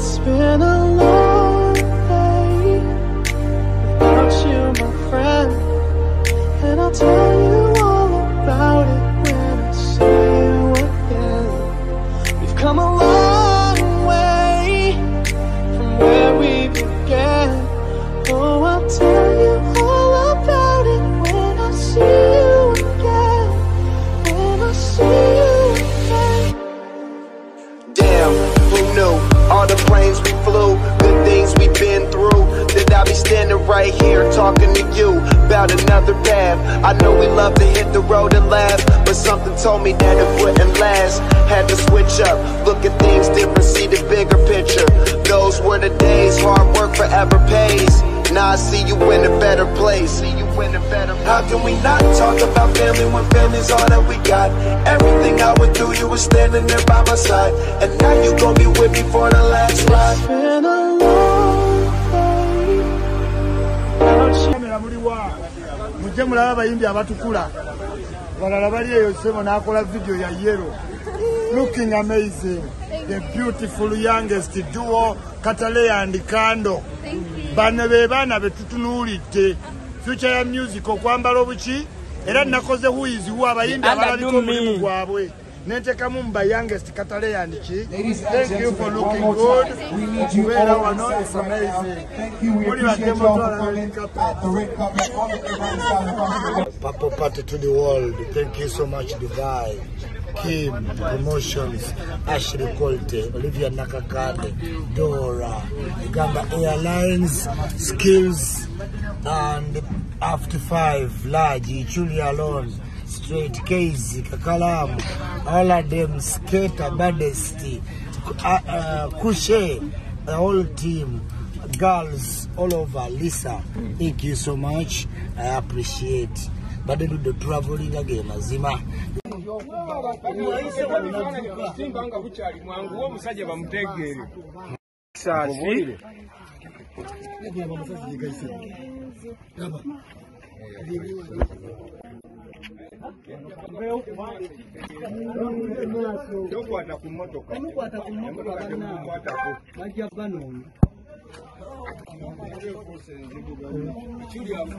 It's been a flew, good things we've been through. That I'll be standing right here talking to you about another path. I know we love to hit the road and laugh, but something told me that it wouldn't last. Had to switch up, look at things different, see the bigger picture. Place. See you in a better place. How can we not talk about family when family's all that we got? Everything I went through, you were standing there by my side, and now you gon' be with me for the last ride. It's Been a long kamera muliwa mujje mulaba abayimbi abatukula balala bali eyo sebo n'akola video ya yero looking amazing the beautiful youngest duo katale and kando bano be baana betutunuulidde future ya music okwambala obuki? Era nakoze huiziwu abayimbi abalabika omulimu gwabwe. Nentekamu mu youngest katale and ki thank you for looking good. Okubeera wano is amazing. muli Purple party to the world. Thank you so much, Dubai. Kim, Promotions, Ashley Colte, Olivia Nakakane, Dora, Uganda Airlines, Skills, and After Five, Laji, Julia Alone, Straight Casey, Kakalam, all of them, Skater, Modesty, uh, uh, the whole team, girls all over, Lisa, thank you so much. I appreciate. badde ludde otulavulinga ge mazima. Obutimba nga bukyali mwanguwa omusajja bamutegeere saasi tokwata ku motoka bajja banoonya ekyuli amu